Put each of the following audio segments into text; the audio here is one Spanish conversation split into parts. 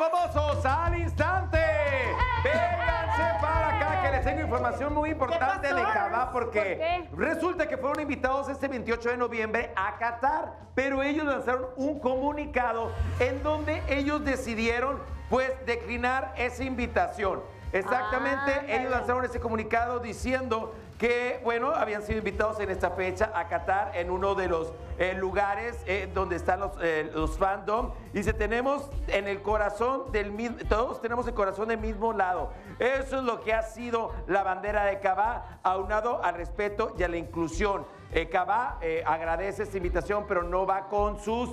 famosos al instante. Vénganse para acá que les tengo información muy importante ¿Qué de? Cabá porque resulta que fueron invitados este 28 de noviembre a Qatar, pero ellos lanzaron un comunicado en donde ellos decidieron pues declinar esa invitación. Exactamente, ellos lanzaron ese comunicado diciendo que, bueno, habían sido invitados en esta fecha a Qatar en uno de los eh, lugares eh, donde están los, eh, los fandom. Dice, tenemos en el corazón del mismo, todos tenemos el corazón del mismo lado. Eso es lo que ha sido la bandera de Cabá, aunado al respeto y a la inclusión. Cabá eh, agradece esta invitación, pero no va con sus,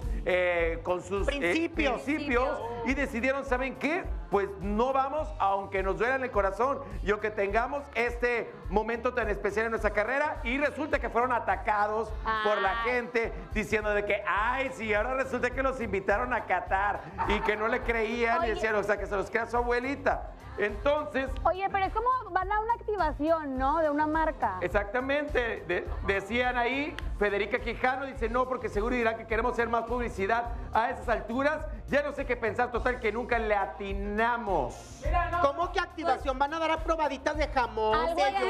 con sus Principios. principios y decidieron, ¿saben qué? Pues no vamos, aunque nos duela en el corazón y aunque tengamos este momento tan especial en nuestra carrera. Y resulta que fueron atacados por la Ay. gente diciendo de que, ay, sí, ahora resulta que los invitaron a Qatar y que no le creían y decían, o sea, que se los queda su abuelita. Entonces, Oye, pero es como van a una activación, ¿no? De una marca. Exactamente, de- decían ahí, Federica Quijano dice no, porque seguro dirán que queremos hacer más publicidad a esas alturas. Ya no sé qué pensar, total, que nunca le atinamos. ¿Cómo que activación? ¿Van a dar a probaditas de jamón? Algo de claro.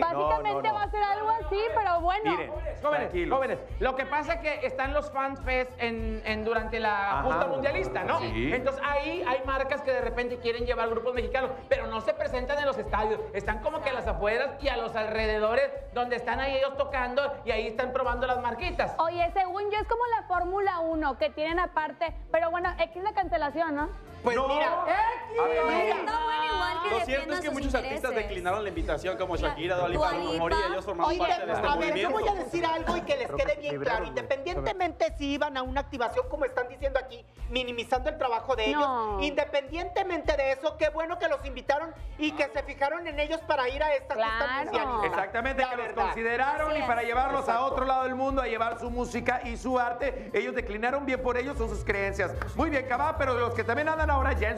Básicamente No, no, no. va a ser algo así, pero bueno. Miren, Jóvenes, tranquilos. jóvenes. Lo que pasa es que están los Fans Fest en, en- durante la Ajá. justa mundialista, ¿no? Sí. Entonces ahí hay marcas que de repente quieren llevar grupos mexicanos, pero no se presentan en los estadios. Están como que a las afueras y a los alrededores, donde están ahí ellos tocando y ahí están probando las marquitas. Oye, según yo es como la Fórmula 1 que tienen aparte, pero bueno, X la cancelación, ¿no? Pues No. mira, A ver, no. Está bueno igual que Lo cierto es que muchos artistas declinaron la invitación, como Shakira, Dua Lipa, Lipa. ellos formaban Oye, parte de este a ver, yo voy a decir algo y que les quede bien claro. Independientemente si iban a una activación, como están diciendo aquí, minimizando el trabajo de ellos, No. independientemente de eso, qué bueno que los invitaron y que se fijaron en ellos para ir a esta justa Claro. mundialista. Exactamente, La que los verdad. consideraron Así y para llevarlos a otro lado del mundo a llevar su música y su arte. Ellos declinaron bien por ellos, son sus creencias. Muy bien, Cabá, pero de los que también andan ahora ya en